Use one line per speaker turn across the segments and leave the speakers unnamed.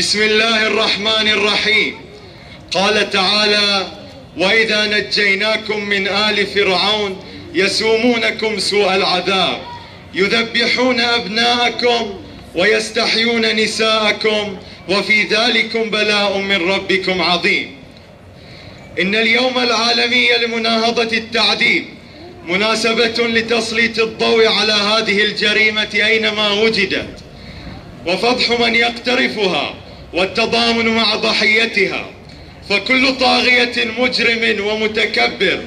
بسم الله الرحمن الرحيم. قال تعالى واذا نجيناكم من ال فرعون يسومونكم سوء العذاب يذبحون ابناءكم ويستحيون نساءكم وفي ذلكم بلاء من ربكم عظيم. ان اليوم العالمي لمناهضه التعذيب مناسبه لتسليط الضوء على هذه الجريمه اينما وجدت وفضح من يقترفها والتضامن مع ضحيتها فكل طاغية مجرم ومتكبر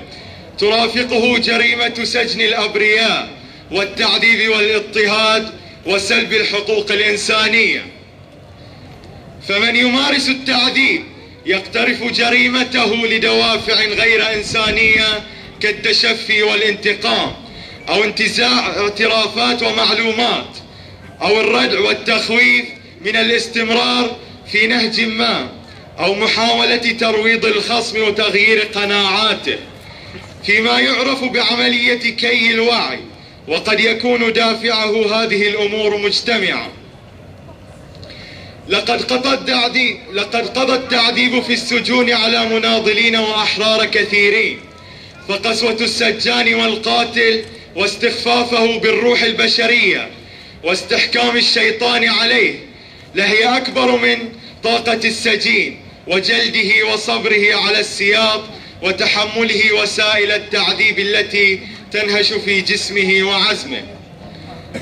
ترافقه جريمة سجن الأبرياء والتعذيب والاضطهاد وسلب الحقوق الإنسانية. فمن يمارس التعذيب يقترف جريمته لدوافع غير إنسانية كالتشفي والانتقام أو انتزاع اعترافات ومعلومات أو الردع والتخويف من الاستمرار في نهج ما أو محاولة ترويض الخصم وتغيير قناعاته فيما يعرف بعملية كي الوعي وقد يكون دافعه هذه الأمور مجتمعة لقد قضى التعذيب لقد قضى التعذيب في السجون على مناضلين وأحرار كثيرين فقسوة السجان والقاتل واستخفافه بالروح البشرية واستحكام الشيطان عليه لهي أكبر من طاقة السجين وجلده وصبره على السياط وتحمله وسائل التعذيب التي تنهش في جسمه وعزمه.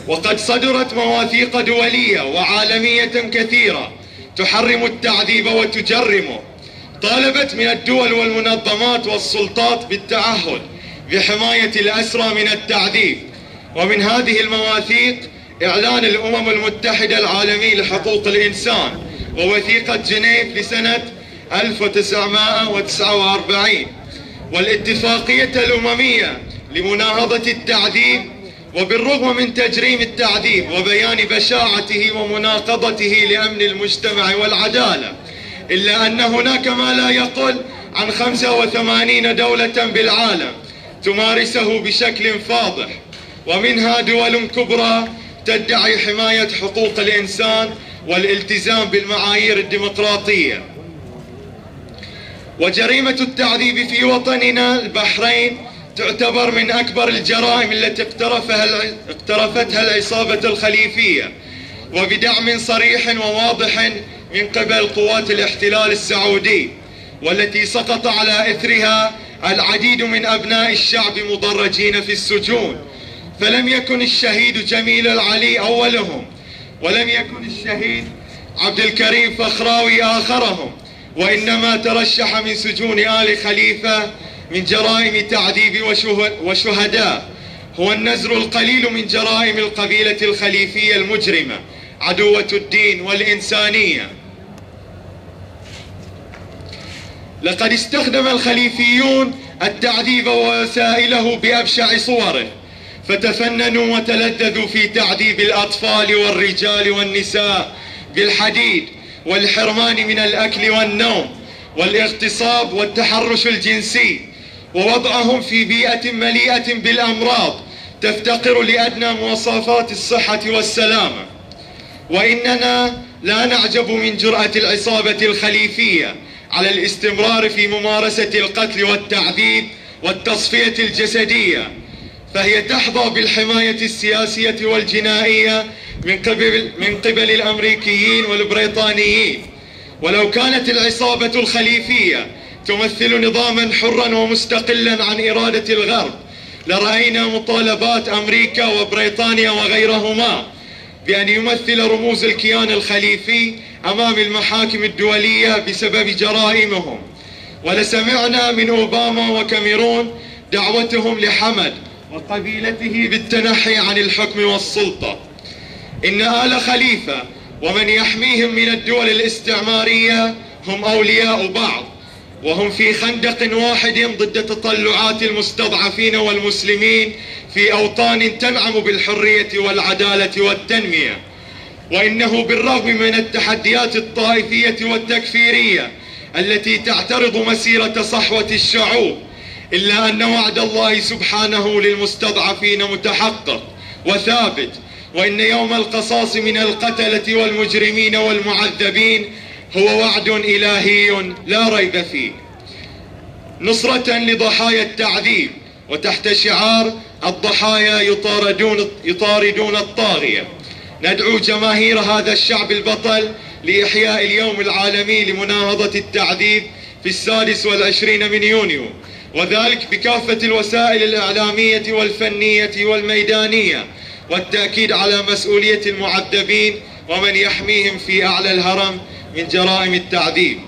وقد صدرت مواثيق دولية وعالمية كثيرة تحرم التعذيب وتجرمه. طالبت من الدول والمنظمات والسلطات بالتعهد بحماية الأسرى من التعذيب. ومن هذه المواثيق إعلان الأمم المتحدة العالمي لحقوق الإنسان ووثيقة جنيف لسنة 1949 والاتفاقية الأممية لمناهضة التعذيب وبالرغم من تجريم التعذيب وبيان بشاعته ومناقضته لأمن المجتمع والعدالة إلا أن هناك ما لا يقل عن 85 دولة بالعالم تمارسه بشكل فاضح ومنها دول كبرى تدعي حماية حقوق الإنسان والالتزام بالمعايير الديمقراطية. وجريمة التعذيب في وطننا البحرين تعتبر من أكبر الجرائم التي اقترفها اقترفتها العصابة الخليفية. وبدعم صريح وواضح من قبل قوات الاحتلال السعودي والتي سقط على إثرها العديد من أبناء الشعب مضرجين في السجون. فلم يكن الشهيد جميل العلي أولهم ولم يكن الشهيد عبد الكريم فخراوي آخرهم وإنما ترشح من سجون آل خليفة من جرائم تعذيب وشهداء هو النزر القليل من جرائم القبيلة الخليفية المجرمة عدوة الدين والإنسانية. لقد استخدم الخليفيون التعذيب ووسائله بأبشع صوره. فتفننوا وتلذذوا في تعذيب الأطفال والرجال والنساء بالحديد والحرمان من الأكل والنوم والاغتصاب والتحرش الجنسي ووضعهم في بيئة مليئة بالأمراض تفتقر لأدنى مواصفات الصحة والسلامة. وإننا لا نعجب من جرأة العصابة الخليفية على الاستمرار في ممارسة القتل والتعذيب والتصفية الجسدية فهي تحظى بالحماية السياسية والجنائية من قبل, من قبل الأمريكيين والبريطانيين. ولو كانت العصابة الخليفية تمثل نظاما حرا ومستقلا عن إرادة الغرب لرأينا مطالبات أمريكا وبريطانيا وغيرهما بأن يمثل رموز الكيان الخليفي أمام المحاكم الدولية بسبب جرائمهم. ولسمعنا من أوباما وكاميرون دعوتهم لحمد وقبيلته بالتنحي عن الحكم والسلطة. إن آل خليفة ومن يحميهم من الدول الاستعمارية هم أولياء بعض وهم في خندق واحد ضد تطلعات المستضعفين والمسلمين في أوطان تنعم بالحرية والعدالة والتنمية. وإنه بالرغم من التحديات الطائفية والتكفيرية التي تعترض مسيرة صحوة الشعوب إلا أن وعد الله سبحانه للمستضعفين متحقق وثابت وإن يوم القصاص من القتلة والمجرمين والمعذبين هو وعد إلهي لا ريب فيه. نصرة لضحايا التعذيب وتحت شعار الضحايا يطاردون, يطاردون الطاغية. ندعو جماهير هذا الشعب البطل لإحياء اليوم العالمي لمناهضة التعذيب في السادس والعشرين من يونيو. وذلك بكافة الوسائل الإعلامية والفنية والميدانية والتأكيد على مسؤولية المعذبين ومن يحميهم في أعلى الهرم من جرائم التعذيب.